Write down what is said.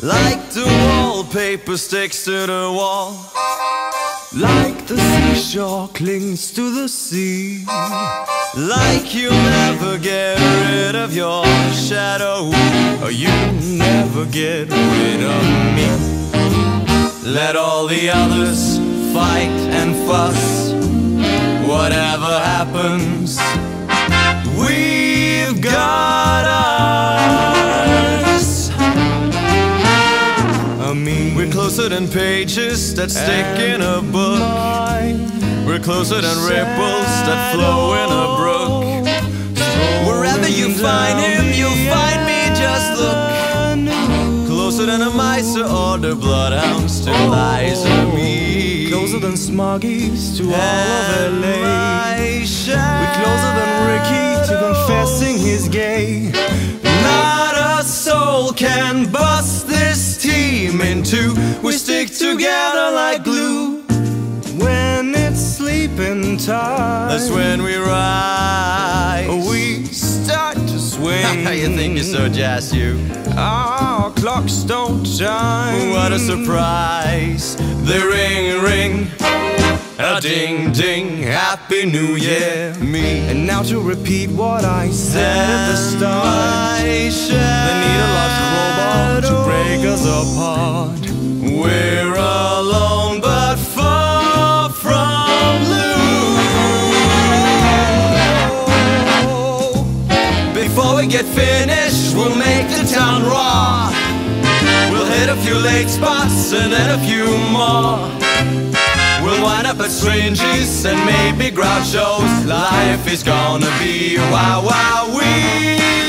Like the wallpaper sticks to the wall. Like the seashore clings to the sea. Like you'll never get rid of your shadow. Or you'll never get rid of me. Let all the others fight and fuss. Whatever happens, We're closer than pages that stick in a book. We're closer than ripples that flow in a oh, brook. Wherever you find him, you'll find me. Just look closer than a miser or the bloodhounds to oh, Liza me. Closer than Smuggies to all of LA. We're closer than Ricky to confessing he's gay. Not a soul can bust this team in two. We stick together like glue. When it's sleeping time, That's when we rise. we start to swing. you think you're so jazz, you? Our clocks don't chime. What a surprise! They ring, ring, a ding, ding. Happy New Year, me. And now to repeat what I said at the start. Us apart. We're alone, but far from blue. Before we get finished, we'll make the town raw. We'll hit a few late spots and then a few more. We'll wind up at Strange's and maybe Groucho's. Life is gonna be wow wow wee.